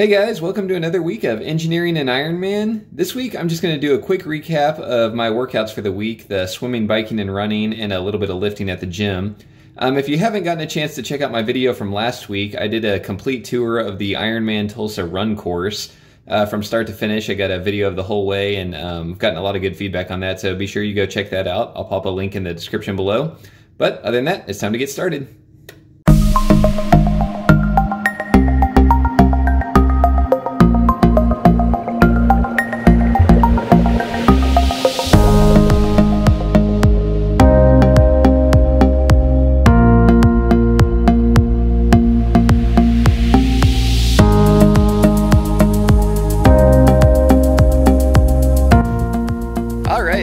Hey guys, welcome to another week of Engineering an Ironman. This week I'm just going to do a quick recap of my workouts for the week the swimming, biking, and running, and a little bit of lifting at the gym. Um, if you haven't gotten a chance to check out my video from last week, I did a complete tour of the Ironman Tulsa run course. Uh, from start to finish, I got a video of the whole way and um, gotten a lot of good feedback on that, so be sure you go check that out. I'll pop a link in the description below. But other than that, it's time to get started.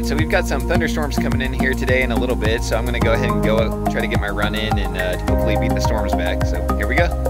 So we've got some thunderstorms coming in here today in a little bit, so I'm gonna go ahead and go try to get my run in and uh, hopefully beat the storms back. So here we go.